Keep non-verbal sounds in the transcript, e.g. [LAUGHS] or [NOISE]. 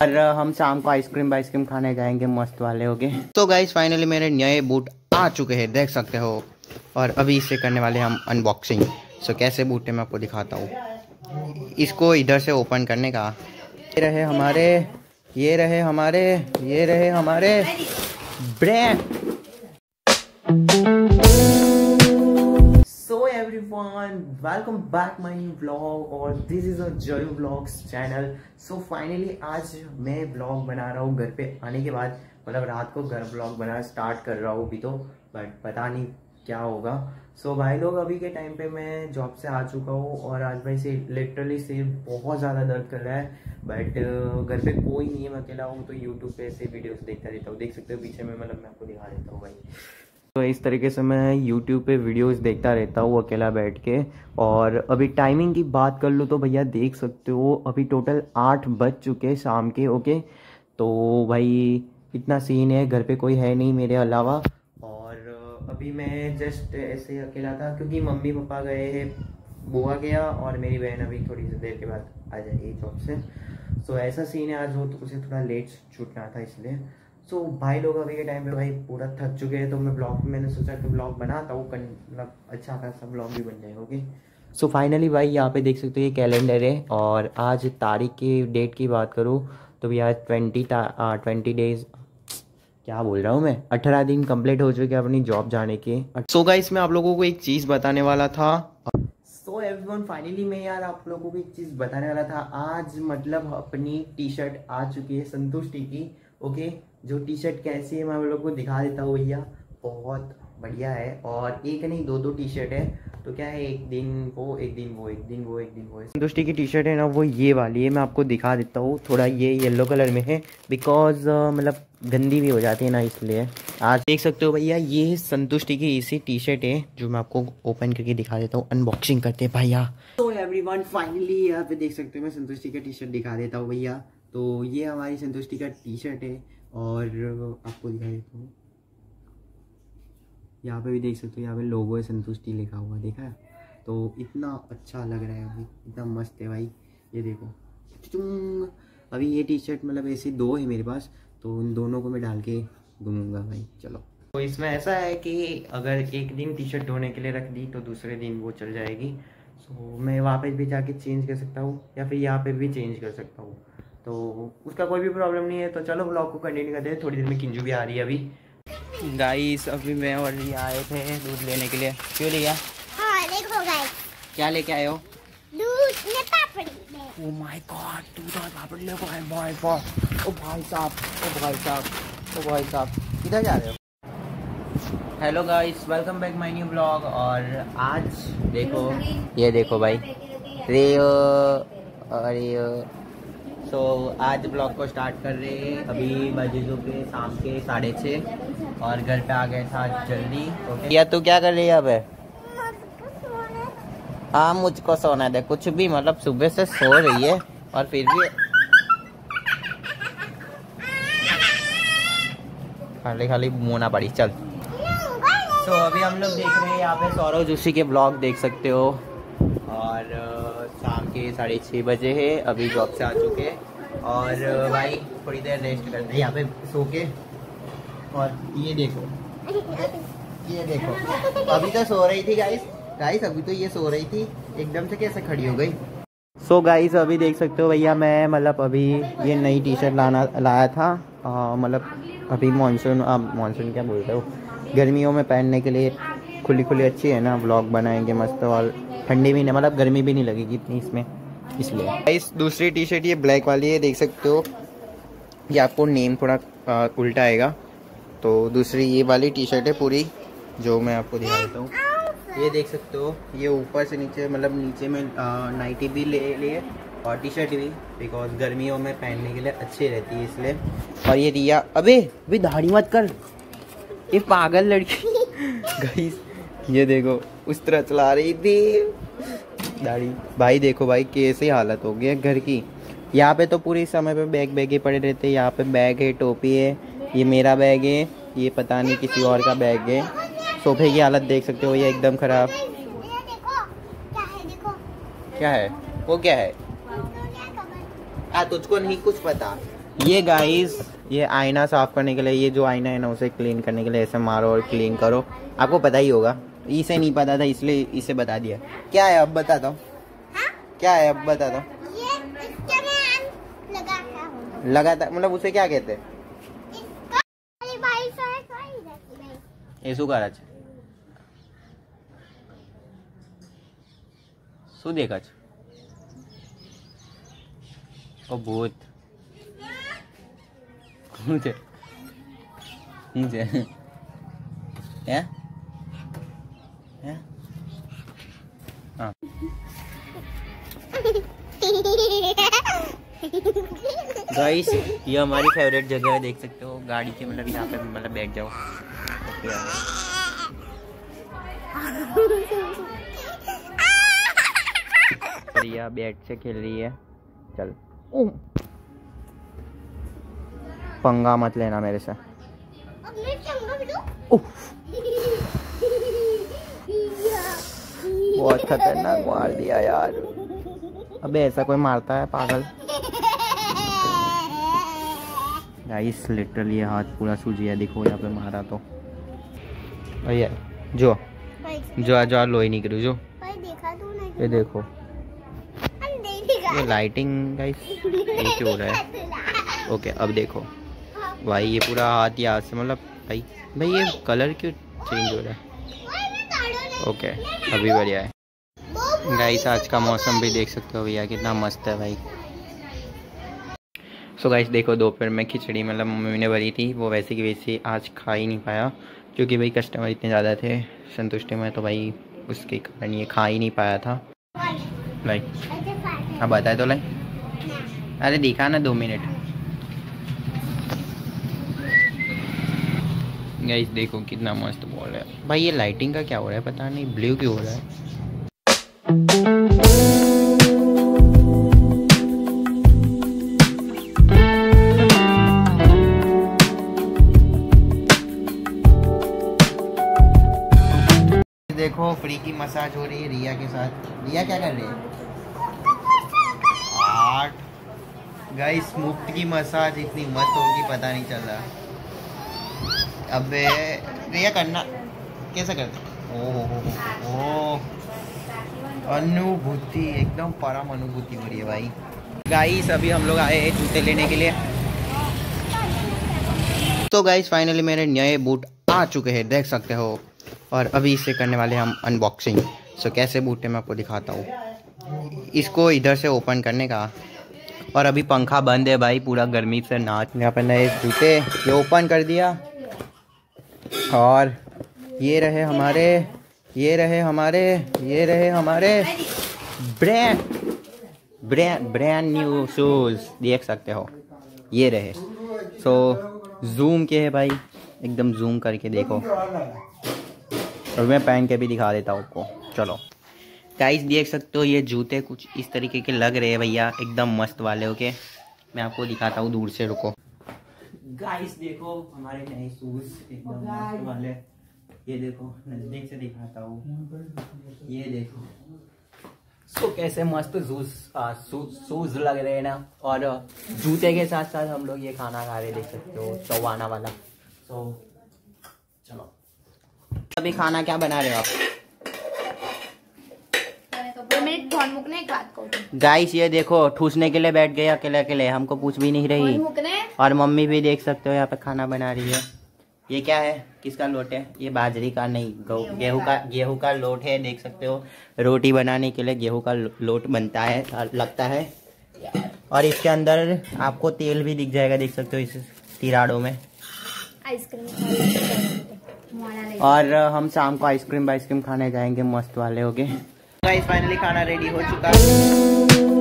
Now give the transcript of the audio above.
और हम शाम को आइसक्रीम आइसक्रीम खाने जाएँगे, मस्त वाले हो गए तो गाइज़ फाइनली मेरे नए बूट आ चुके हैं, देख सकते हो। और अभी इसे करने वाले हम अनबॉक्सिंग सो कैसे बूट है मैं आपको दिखाता हूँ। इसको इधर से ओपन करने का। ये रहे हमारे, ये रहे हमारे, ये रहे हमारे bread everyone welcome back my new blog और this is a Jay blogs channel so finally आज मैं ब्लॉग बना रहा हूँ घर पे आने के बाद। मतलब रात को घर ब्लॉग बनाना स्टार्ट कर रहा हूँ अभी तो बट पता नहीं क्या होगा। सो so, भाई लोग अभी के टाइम पे मैं जॉब से आ चुका हूँ और आज भाई से लिटरली से बहुत ज़्यादा दर्द कर रहा है। बट घर पे कोई नहीं है मैं अकेला हूँ तो यूट्यूब पे ऐसे वीडियोस देखता रहता हूँ। देख सकते हो पीछे में मतलब मैं आपको दिखा देता हूँ भाई। तो इस तरीके से मैं यूट्यूब पे वीडियोस देखता रहता हूँ अकेला बैठ के। और अभी टाइमिंग की बात कर लो तो भैया देख सकते हो, अभी टोटल आठ बज चुके शाम के ओके तो भाई इतना सीन है, घर पे कोई है नहीं मेरे अलावा। और अभी मैं जस्ट ऐसे अकेला था क्योंकि मम्मी पापा गए हैं, बुआ गया और मेरी बहन अभी थोड़ी सी देर के बाद आ जाएगी जॉब से। सो ऐसा सीन है, आज वो तो उसे थोड़ा लेट छूटना था इसलिए। सो so, भाई लोग अभी के टाइम पे भाई पूरा थक चुके हैं तो मैं ब्लॉग मैंने सोचा कि ब्लॉग बनाता हूँ मतलब अच्छा खासा ब्लॉग भी बन जाएगा ओके सो फाइनली भाई यहाँ पे देख सकते हो ये कैलेंडर है और आज तारीख की डेट की बात करूँ तो भैया ट्वेंटी ट्वेंटी डेज़ क्या बोल रहा हूँ मैं? अठारह दिन कंप्लीट हो चुके अपनी जॉब जाने के। सो so गाइस मैं आप लोगों को एक चीज़ बताने वाला था। सो एवरीवन फाइनली मैं यार आप लोगों को एक चीज़ बताने वाला था। आज मतलब अपनी टी शर्ट आ चुकी है संतुष्टि की। ओके? जो टी शर्ट कैसी है मैं आप लोग को दिखा देता हूँ भैया। बहुत बढ़िया है। और एक नहीं दो दो टी शर्ट है। तो क्या है एक दिन वो एक दिन वो एक दिन वो एक दिन वो। संतुष्टि की टी शर्ट है ना वो ये वाली है मैं आपको दिखा देता हूँ। थोड़ा ये येलो कलर में है बिकॉज़ uh, मतलब गंदी भी हो जाती है ना इसलिए। आज देख सकते हो भैया ये संतुष्टि की इसी टी शर्ट है जो मैं आपको ओपन करके दिखा देता हूँ। अनबॉक्सिंग करते हैं भैया। तो एवरीवन फाइनली यहाँ पे देख सकते हो मैं संतुष्टि का टी शर्ट दिखा देता हूँ भैया। तो ये हमारी संतुष्टि का टी शर्ट है और आपको दिखा देता हूँ। यहाँ पे भी देख सकते हो, यहाँ पे लोगो है संतुष्टि लिखा हुआ, देखा है? तो इतना अच्छा लग रहा है अभी, इतना मस्त है भाई, ये देखो। अभी ये टी शर्ट मतलब ऐसे दो है मेरे पास तो उन दोनों को मैं डाल के घूमूँगा भाई, चलो। तो इसमें ऐसा है कि अगर एक दिन टी शर्ट धोने के लिए रख दी तो दूसरे दिन वो चल जाएगी। सो मैं पे भी जाके चेंज कर सकता हूँ, या फिर यहाँ पे भी चेंज कर सकता हूँ। तो उसका कोई भी प्रॉब्लम नहीं है तो चलो ब्लॉग को कंटिन्यू करते हैं। थोड़ी देर में किंजू भी आ रही है अभी। गाइस अभी मैं और ये आए थे दूध लेने के लिए। क्यों लिया? हाँ, देखो गाइस क्या लेके आए हो? दूध में पापड़ी। ओ माय गॉड दूध और पापड़ी लेके आए। भाई ओ भाई साहब ओ भाई साहब ओ भाई साहब। किधर जा रहे हो? Hello guys welcome back my new blog और आज देखो ये देखो भाई। रेयो और ये सो so, आज ब्लॉग को स्टार्ट कर रहे हैं। अभी बजे जो के शाम के साढ़े छः और घर पे आ गए था जल्दी। ओके या तू क्या कर रही है अब हाँ। मुझको सोना दे कुछ भी मतलब सुबह से सो रही है और फिर भी खाली खाली मोना पड़ी चल। तो so, अभी हम लोग देख रहे हैं यहाँ पे सौरव जोशी के ब्लॉग देख सकते हो। और शाम के साढ़े छः बजे है, अभी जॉब से आ चुके हैं। और भाई, थोड़ी देर रेस्ट करते हैं। यहाँ पे सो के। और ये देखो। ये देखो। अभी तो सो रही थी गाइस गाइस अभी तो ये सो रही थी। एकदम से कैसे खड़ी हो गई? सो so गाइस अभी देख सकते हो भैया, मैं मतलब अभी ये नई टी शर्ट लाना, लाया था। मतलब अभी मानसून अब मानसून क्या बोलते हो? गर्मियों में पहनने के लिए खुली खुली अच्छी है ना ब्लॉग बनाएँगे मस्त और ठंडी भी नहीं मतलब गर्मी भी नहीं लगेगी इतनी इसमें, इसलिए। इस दूसरी टी शर्ट ये ब्लैक वाली है, देख सकते हो। ये आपको नेम थोड़ा उल्टा आएगा। तो दूसरी ये वाली टी शर्ट है पूरी, जो मैं आपको दिखा देता हूँ। ये देख सकते हो, ये ऊपर से नीचे मतलब नीचे में नाइटी भी ले लिए और टी शर्ट भी बिकॉज़ गर्मियों में पहनने के लिए अच्छी रहती है इसलिए। और ये रिया, अबे अभी दाढ़ी मत कर। ये पागल लड़की। [LAUGHS] गई ये देखो, उस तरह चला रही थी। दाढ़ी। भाई देखो भाई, कैसी हालत हो गई है घर की। यहाँ पे तो पूरे समय पे बैग बैग ही पड़े रहते हैं। यहाँ पे बैग है, टोपी है, ये मेरा बैग है, ये पता नहीं किसी और का बैग है। सोफे की हालत देख सकते हो, ये एकदम खराब। क्या है? वो क्या है? आ, तुझको नहीं कुछ पता। ये गाइस ये आईना साफ़ करने के लिए, ये जो आईना है ना, उसे क्लीन करने के लिए ऐसे मारो और क्लीन करो। आपको पता ही होगा। इसे नहीं पता था इसलिए इसे बता दिया क्या है अब बताता हूँ हाँ? क्या है अब बताता हूँ ये इसके में लगाता हूँ लगातार मतलब उसे क्या कहते हैं इसका अरे भाई साहब कोई रहती नहीं એ શું કરે છે શું દેખા છે ઓ ભૂત શું છે શું છે હે હા गाइस ये हमारी फेवरेट जगह है देख सकते हो। गाड़ी के मतलब यहाँ पे मतलब बैठ जाओ। प्रिया बैट से खेल रही है। चल। पंगा मत लेना मेरे से अब मैं चंगा बिटू उफ, बहुत खतरनाक मार दिया यार। अबे ऐसा कोई मारता है पागल? गाइस लिटरली हाथ पूरा सूज गया देखो यहाँ पे मारा तो। भैया जो जो। जो लोई नहीं करूँ जो। देखा नहीं ये देखो। ये लाइटिंग गाइस ये क्यों हो रहा है? ओके अब देखो। भाई ये पूरा हाथ यहाँ से मतलब भाई भाई ये कलर क्यों चेंज हो रहा है? ओके, अभी बढ़िया है। गाइस आज का मौसम भी देख सकते हो भैया, कितना मस्त है भाई। सो so गाइस देखो, दोपहर में खिचड़ी मतलब मम्मी ने भरी थी, वो वैसे की वैसे आज खा ही नहीं पाया, क्योंकि भाई कस्टमर इतने ज़्यादा थे, संतुष्टि में तो भाई उसके कारण ये खा ही नहीं पाया था। भाई अब बताए तो लाई अरे दिखा ना दो मिनट। गाइस देखो कितना मस्त बॉल है। भाई, ये लाइटिंग का क्या हो रहा है? पता नहीं ब्लू क्यों हो रहा है? देखो फ्री की मसाज हो रही है रिया के साथ। रिया क्या कर रही है? आठ। गाइस मुफ़्त की मसाज इतनी मस्त होगी, पता नहीं चल रहा। अबे रिया करना। कैसे करते? ओ हो हो हो। ओ। अनुभूति, एकदम परम अनुभूति हो रही है भाई। गाइस अभी हम लोग आए हैं जूते लेने के लिए। तो गाइस फाइनली मेरे नए बूट आ चुके हैं, देख सकते हो। और अभी इसे करने वाले हम अनबॉक्सिंग सो कैसे बूट है मैं आपको दिखाता हूँ। इसको इधर से ओपन करने का। और अभी पंखा बंद है भाई, पूरा गर्मी से नाच। यहाँ पर नए जूते, ये ओपन कर दिया। और ये रहे हमारे, ये रहे हमारे, ये रहे हमारे brand brand brand new shoes देख सकते हो, ये रहे। सो जूम के है भाई, एकदम जूम करके देखो। और मैं पहन के भी दिखा देता हूँ आपको, चलो। गाइस देख सकते हो, ये जूते कुछ इस तरीके के लग रहे हैं भैया, एकदम मस्त वाले ओके मैं आपको दिखाता हूँ दूर से, रुको। गाइस देखो हमारे नए शूज़ एकदम मस्त वाले। ये देखो नज़दीक से दिखाता हूँ। ये देखो। सो कैसे मस्त जूस शूज़ लग रहे हैं ना? और जूते के साथ साथ हम लोग ये खाना खा रहे देख सकते हो चौवाना वाला। सो चलो। अभी खाना क्या बना रहे हो आप? गाइस ये देखो ठूसने के लिए बैठ गए अकेले अकेले हमको पूछ भी नहीं रही। मुकने और मम्मी भी देख सकते हो यहाँ पे खाना बना रही है। ये क्या है? किसका लोट है? ये बाजरी का नहीं गहूँ का। गेहूँ का लोट है देख सकते हो। रोटी बनाने के लिए गेहूँ का लोट बनता है लगता है। और इसके अंदर आपको तेल भी दिख जाएगा देख सकते हो इस तिराड़ों में। आइसक्रीम और हम शाम को आइसक्रीम आइसक्रीम खाने जाएँगे मस्त वाले हो गए। फाइनली खाना रेडी हो चुका। है